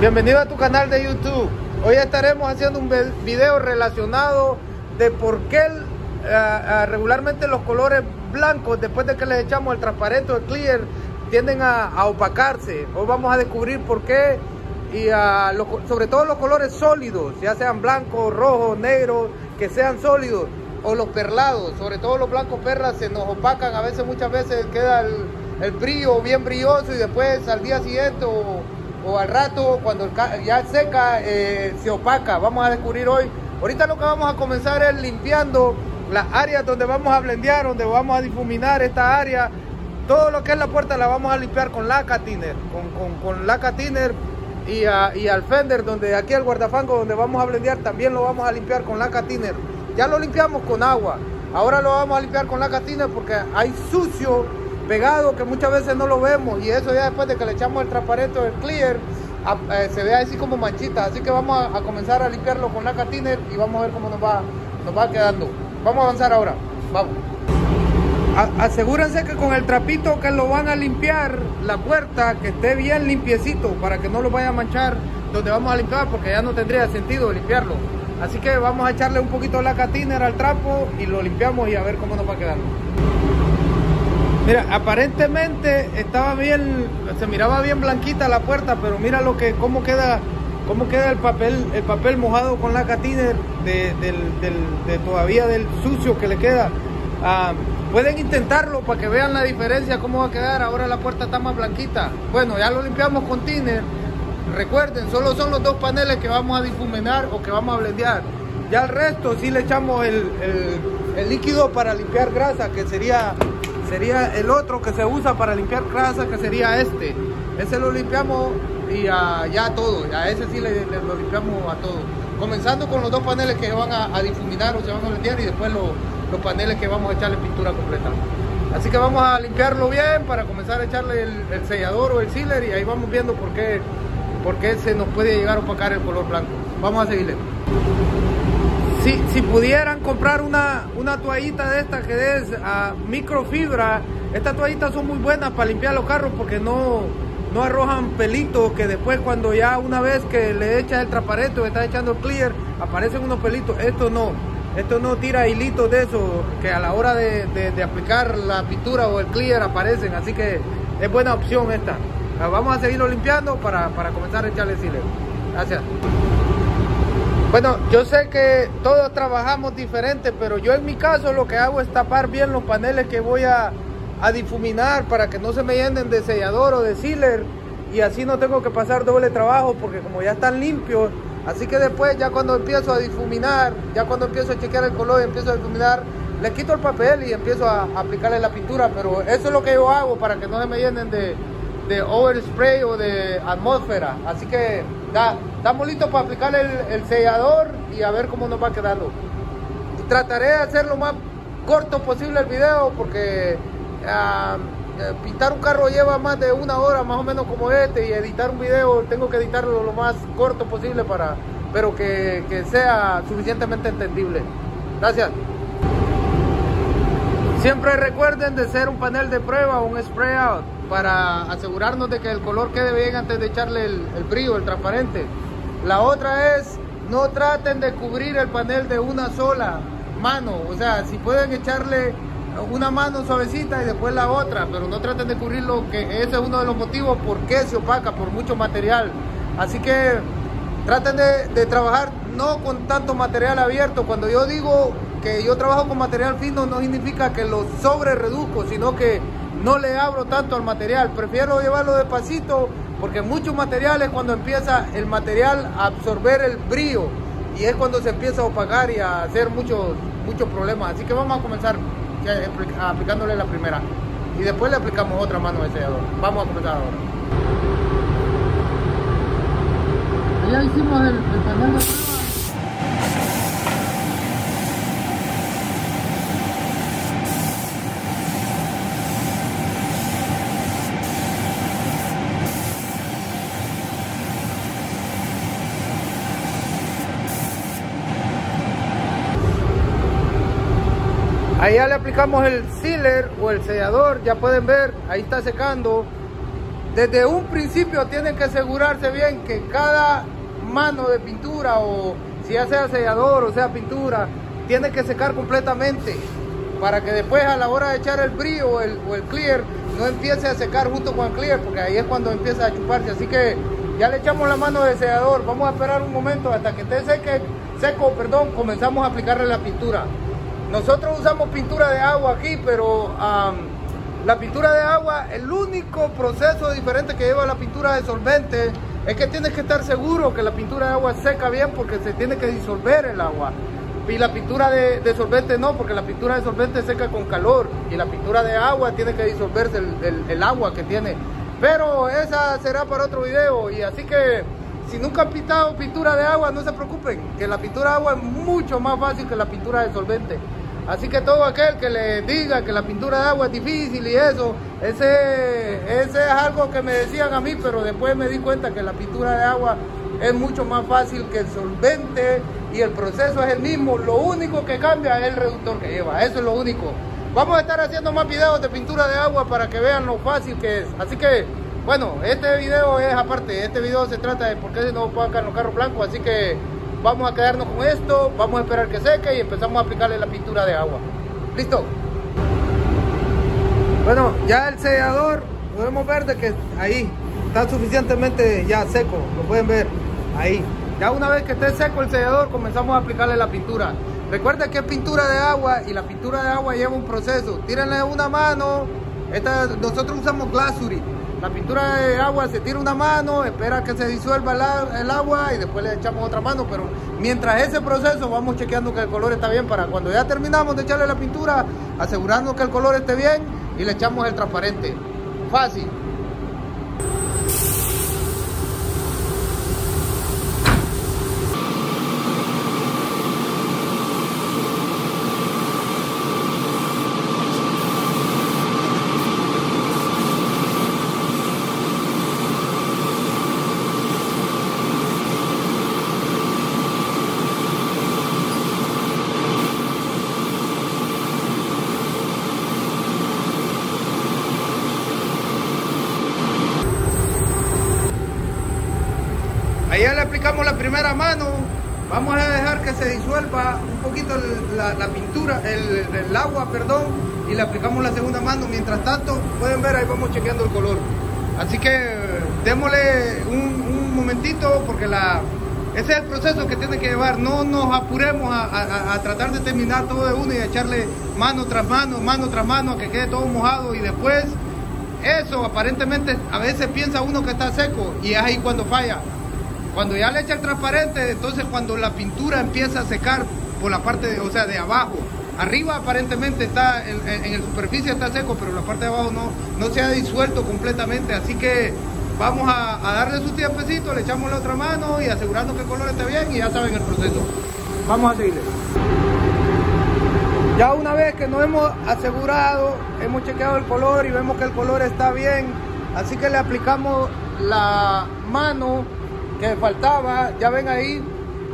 Bienvenido a tu canal de YouTube. Hoy estaremos haciendo un video relacionado de por qué uh, regularmente los colores blancos, después de que les echamos el transparente o el clear, tienden a, opacarse. Hoy vamos a descubrir por qué y sobre todo los colores sólidos, ya sean blancos, rojos, negros, que sean sólidos o los perlados, sobre todo los blancos perlas se nos opacan, a veces muchas veces queda el, el brillo bien brilloso y después al día siguiente o, o al rato cuando ya seca eh, se opaca. Vamos a descubrir hoy. Ahorita lo que vamos a comenzar es limpiando las áreas donde vamos a blendear, donde vamos a difuminar esta área. Todo lo que es la puerta la vamos a limpiar con laca thinner, con, con, con laca thinner y, a, y, al fender, donde aquí el guardafango donde vamos a blendear también lo vamos a limpiar con laca thinner. Ya lo limpiamos con agua. Ahora lo vamos a limpiar con laca thinner porque hay sucio pegado que muchas veces no lo vemos y eso ya después de que le echamos el transparente o el clear a, eh, se ve así como manchita. Así que vamos a, a, comenzar a limpiarlo con la thinner y vamos a ver cómo nos va nos va quedando. Vamos a avanzar ahora. Vamos. A, asegúrense que con el trapito que lo van a limpiar la puerta que esté bien limpiecito para que no lo vaya a manchar donde vamos a limpiar porque ya no tendría sentido limpiarlo. Así que vamos a echarle un poquito la thinner al trapo y lo limpiamos y a ver cómo nos va quedando Mira, aparentemente estaba bien, se miraba bien blanquita la puerta, pero mira lo que, cómo queda, cómo queda el papel, el papel mojado con la catiner de, todavía del sucio que le queda. Ah, pueden intentarlo para que vean la diferencia, cómo va a quedar. Ahora la puerta está más blanquita. Bueno, ya lo limpiamos con thinner. Recuerden, solo son los dos paneles que vamos a difuminar o que vamos a blendear. Ya el resto sí le echamos el líquido para limpiar grasa, que sería sería el otro que se usa para limpiar grasa, que sería este. Ese lo limpiamos y a, ya a todo, a ese sí le, lo limpiamos a todo. Comenzando con los dos paneles que van a, a difuminar o se van a limpiar y después lo, los paneles que vamos a echarle pintura completa. Así que vamos a limpiarlo bien para comenzar a echarle el, el sellador o el sealer y ahí vamos viendo por qué, por qué se nos puede llegar a opacar el color blanco. Vamos a seguirle. Si, pudieran comprar una, una toallita de esta que es uh, microfibra, estas toallitas son muy buenas para limpiar los carros porque no, no arrojan pelitos que después cuando ya una vez que le echas el transparente o estás echando el clear, aparecen unos pelitos. Esto no, esto no tira hilitos de eso que a la hora de, de, aplicar la pintura o el clear aparecen, así que es buena opción esta. Uh, vamos a seguirlo limpiando para, para comenzar a echarle sealer. Gracias. Bueno, yo sé que todos trabajamos diferente, pero yo en mi caso lo que hago es tapar bien los paneles que voy a, a difuminar para que no se me llenen de sellador o de sealer y así no tengo que pasar doble trabajo porque como ya están limpios, así que después ya cuando empiezo a difuminar, ya cuando empiezo a chequear el color y empiezo a difuminar, le quito el papel y empiezo a, aplicarle la pintura, pero eso es lo que yo hago para que no se me llenen de, de overspray o de atmósfera. Así que ya, estamos listos para aplicar el, el, sellador y a ver cómo nos va quedando. Trataré de hacer lo más corto posible el video porque uh, pintar un carro lleva más de una hora más o menos como este y editar un video tengo que editarlo lo más corto posible para pero que, sea suficientemente entendible. Gracias. Siempre recuerden de ser un panel de prueba o un spray out para asegurarnos de que el color quede bien antes de echarle el, brillo, el transparente. La otra es, no traten de cubrir el panel de una sola mano, o sea, si pueden echarle una mano suavecita y después la otra, pero no traten de cubrirlo, que ese es uno de los motivos por qué se opaca, por mucho material. Así que traten de, trabajar no con tanto material abierto. Cuando yo digo que yo trabajo con material fino no significa que lo sobre reduzco, sino que no le abro tanto al material. Prefiero llevarlo despacito porque muchos materiales cuando empieza el material a absorber el brillo y es cuando se empieza a opacar y a hacer muchos, muchos problemas. Así que vamos a comenzar aplicándole la primera y después le aplicamos otra mano de sellador. Vamos a comenzar ahora. Ya hicimos el, el panel de prueba. Ya le aplicamos el sealer o el sellador, ya pueden ver, ahí está secando. desde un principio tienen que asegurarse bien que cada mano de pintura o si ya sea sellador o sea pintura, tiene que secar completamente para que después a la hora de echar el brillo o el, clear no empiece a secar junto con el clear porque ahí es cuando empieza a chuparse. Así que ya le echamos la mano de sellador. Vamos a esperar un momento hasta que esté seque, seco, perdón, comenzamos a aplicarle la pintura. Nosotros usamos pintura de agua aquí, pero la pintura de agua, el único proceso diferente que lleva la pintura de solvente es que tienes que estar seguro que la pintura de agua seca bien porque se tiene que disolver el agua. Y la pintura de, solvente no, porque la pintura de solvente seca con calor y la pintura de agua tiene que disolverse el agua que tiene pero esa será para otro video. Y así que si nunca han pintado pintura de agua, no se preocupen, que la pintura de agua es mucho más fácil que la pintura de solvente. Así que todo aquel que le diga que la pintura de agua es difícil y eso, ese, ese es algo que me decían a mí, pero después me di cuenta que la pintura de agua es mucho más fácil que el solvente y el proceso es el mismo. Lo único que cambia es el reductor que lleva, eso es lo único. Vamos a estar haciendo más videos de pintura de agua para que vean lo fácil que es. Así que, bueno, este video es aparte. Este video se trata de por qué no pueden en los carros blancos. Así que vamos a quedarnos con esto. Vamos a esperar que seque y empezamos a aplicarle la pintura de agua. ¿Listo? Bueno, ya el sellador, podemos ver de que ahí está suficientemente ya seco. Lo pueden ver ahí. Ya una vez que esté seco el sellador, comenzamos a aplicarle la pintura. Recuerda que es pintura de agua y la pintura de agua lleva un proceso. Tírenle una mano. Esta, nosotros usamos glasury. La pintura de agua se tira una mano, espera que se disuelva el, agua y después le echamos otra mano. Pero mientras ese proceso vamos chequeando que el color está bien para cuando ya terminamos de echarle la pintura, asegurando que el color esté bien y le echamos el transparente. Fácil. ya le aplicamos la primera mano. Vamos a dejar que se disuelva un poquito la, pintura, el, agua, perdón, y le aplicamos la segunda mano. Mientras tanto, pueden ver, ahí vamos chequeando el color. Así que démosle un, momentito porque la, ese es el proceso que tiene que llevar. No nos apuremos a, a, tratar de terminar todo de uno y echarle mano tras mano, mano tras mano, a que quede todo mojado y después eso aparentemente a veces piensa uno que está seco y es ahí cuando falla. Cuando ya le echa el transparente, entonces cuando la pintura empieza a secar por la parte, de, o sea, de abajo, arriba aparentemente está, en, en, el superficie está seco, pero la parte de abajo no, no se ha disuelto completamente, así que vamos a, darle su tiempecito, le echamos la otra mano y asegurando que el color esté bien y ya saben el proceso. Vamos a seguirle. Ya una vez que nos hemos asegurado, hemos chequeado el color y vemos que el color está bien, así que le aplicamos la mano que faltaba, ya ven ahí,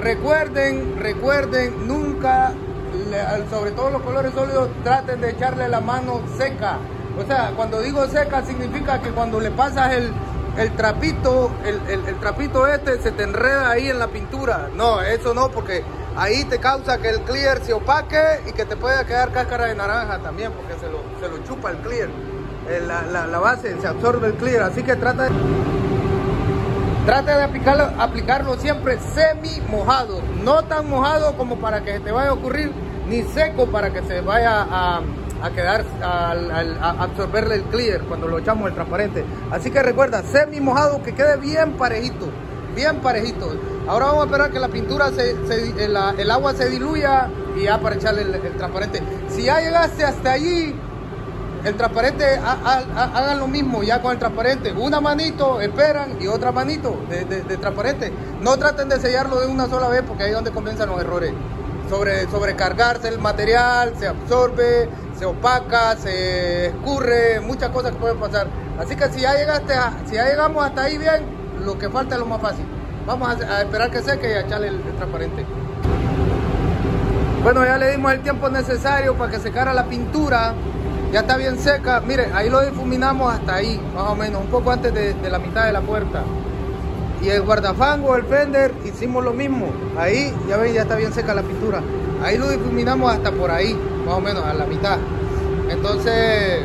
recuerden, recuerden, nunca, sobre todo los colores sólidos, traten de echarle la mano seca. O sea, cuando digo seca significa que cuando le pasas el, el trapito, el, el, trapito este se te enreda ahí en la pintura. No, eso no, porque ahí te causa que el clear se opaque y que te pueda quedar cáscara de naranja también, porque se lo, se lo chupa el clear. Eh, la, la, la base se absorbe el clear, así que trata de... Trata de aplicarlo, aplicarlo siempre semi mojado, no tan mojado como para que te vaya a ocurrir, ni seco para que se vaya a, quedar, a, absorberle el clear cuando lo echamos el transparente. Así que recuerda, semi mojado que quede bien parejito, bien parejito. Ahora vamos a esperar que la pintura, se, el, agua se diluya y ya para echarle el, el transparente. Si ya llegaste hasta allí, el transparente, hagan lo mismo ya con el transparente. Una manito, esperan, y otra manito de, transparente. No traten de sellarlo de una sola vez porque ahí es donde comienzan los errores. Sobre, sobrecargarse el material, se absorbe, se opaca, se escurre, muchas cosas que pueden pasar. Así que si ya llegaste si ya llegamos hasta ahí bien, lo que falta es lo más fácil. Vamos a, esperar que seque y a echarle el, el transparente. Bueno, ya le dimos el tiempo necesario para que secara la pintura ya está bien seca. Mire, ahí lo difuminamos hasta ahí, más o menos, un poco antes de, la mitad de la puerta. Y el guardafango, el fender, hicimos lo mismo. Ahí, ya ven, ya está bien seca la pintura. Ahí lo difuminamos hasta por ahí, más o menos, a la mitad. Entonces,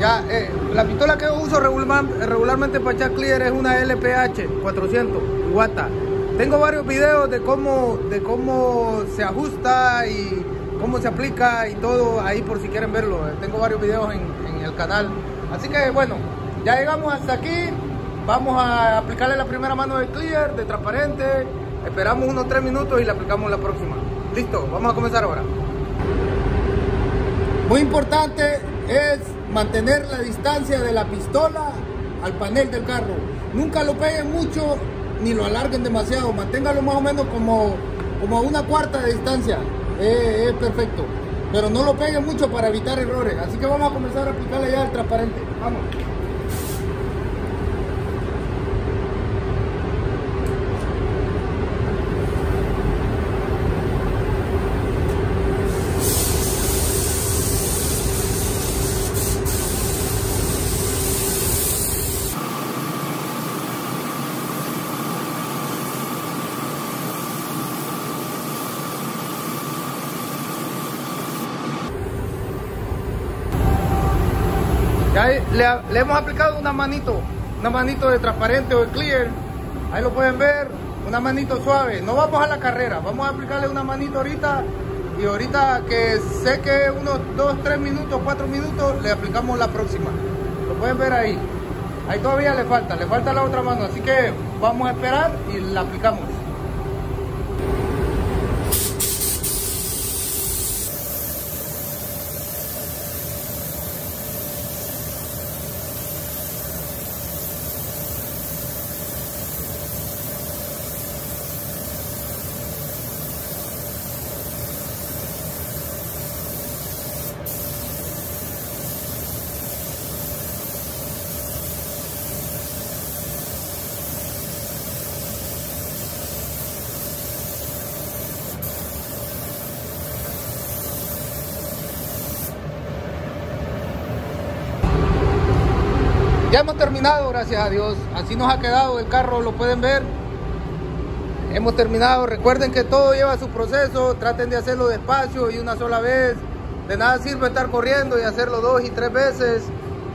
ya, eh, la pistola que uso regularmente para echar clear es una LPH 400 Iwata. Tengo varios videos de cómo, de cómo se ajusta y cómo se aplica y todo ahí por si quieren verlo. Tengo varios videos en, el canal. Así que bueno, ya llegamos hasta aquí. Vamos a aplicarle la primera mano de clear, de transparente. Esperamos unos 3 minutos y le aplicamos la próxima. Listo, vamos a comenzar ahora. Muy importante es mantener la distancia de la pistola al panel del carro. Nunca lo peguen mucho ni lo alarguen demasiado. Manténgalo más o menos como, como a una cuarta de distancia es, perfecto. Pero no lo pegue mucho para evitar errores. Así que vamos a comenzar a aplicarle ya el transparente. Vamos. Le, hemos aplicado una manito, una manito de transparente o de clear. Ahí lo pueden ver, una manito suave. No vamos a la carrera, vamos a aplicarle una manito ahorita y ahorita que sé que unos 2, 3 minutos, 4 minutos, le aplicamos la próxima. Lo pueden ver ahí. Ahí todavía le falta, le falta la otra mano, así que vamos a esperar y la aplicamos. Ya hemos terminado, gracias a Dios. Así nos ha quedado el carro, lo pueden ver. Hemos terminado. Recuerden que todo lleva su proceso. Traten de hacerlo despacio y una sola vez. De nada sirve estar corriendo y hacerlo dos y tres veces.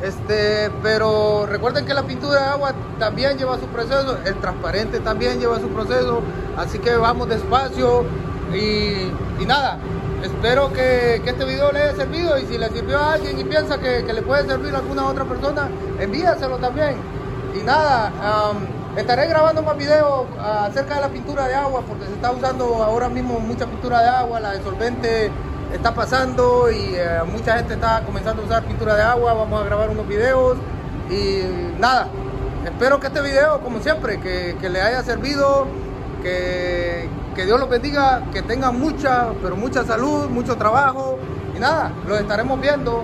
Este, pero recuerden que la pintura de agua también lleva su proceso, el transparente también lleva su proceso, así que vamos despacio y, y nada, Espero que, este video le haya servido y si le sirvió a alguien y piensa que, le puede servir a alguna otra persona, envíaselo también. Y nada, estaré grabando más videos acerca de la pintura de agua porque se está usando ahora mismo mucha pintura de agua, la de solvente está pasando y eh, mucha gente está comenzando a usar pintura de agua, vamos a grabar unos videos y nada, espero que este video como siempre, que le haya servido, que, que Dios los bendiga, que tengan mucha, pero mucha salud, mucho trabajo. Y nada, los estaremos viendo.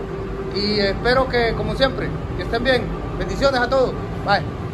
Y espero que, como siempre, que estén bien. Bendiciones a todos. Bye.